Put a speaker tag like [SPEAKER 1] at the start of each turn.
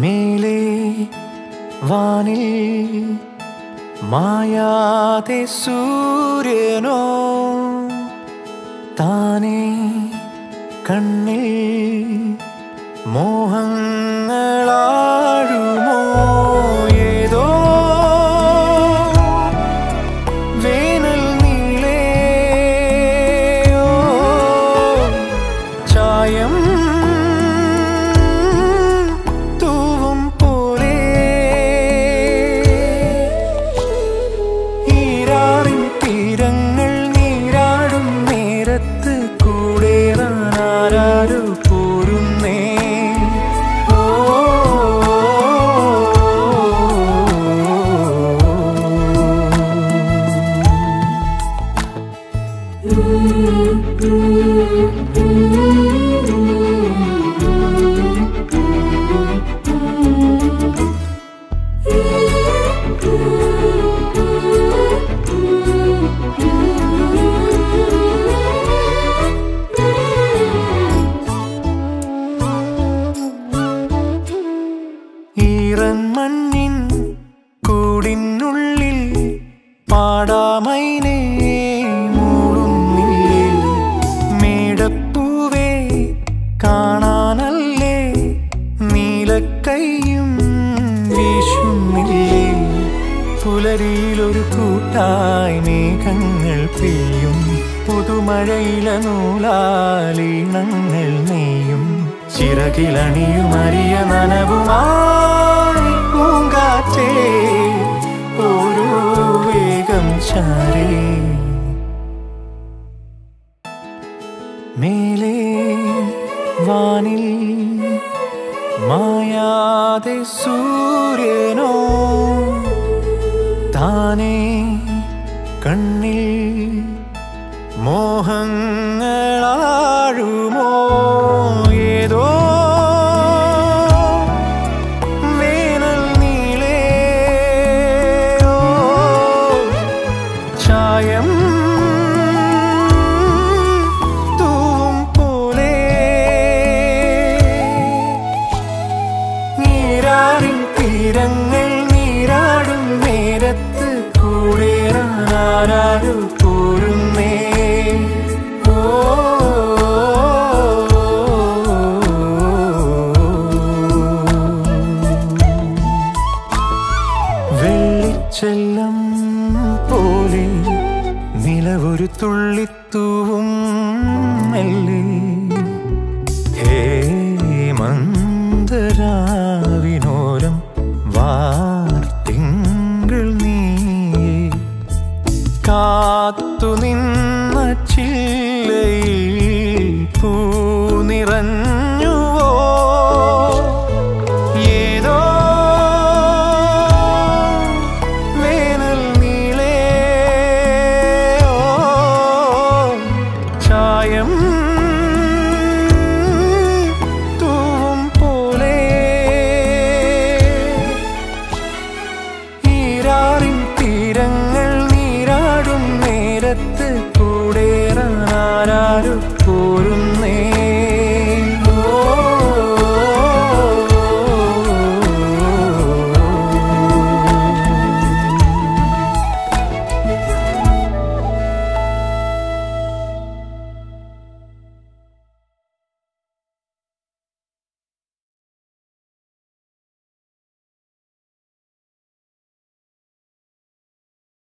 [SPEAKER 1] മേലെ വാനിൽ മായാതെ സൂര്യനോ താനേ കണ്ണിൽ മോഹങ്ങളാഴുമോ മണ്ണിൻ കൂടിനുള്ളിൽ പാടാമൈനേ. മേഘങ്ങൾ പെയ്യും. പുതുമഴയില നൂലാലീണങ്ങൾ നെയ്യും. ചിറകിലണിയുമറിയ നനവുമായി പൂങ്കാറ്റേ ഓരോ വേഗം ചാരേ. മേലെ വാനിൽ മായാതെ സൂര്യനോ താനേ കണ്ണിൽ മോഹങ്ങൾ ഒരു തുള്ളിത്തൂവും മെല്ലെ ഹേ മന്ദരാ. ഓരുന്നേ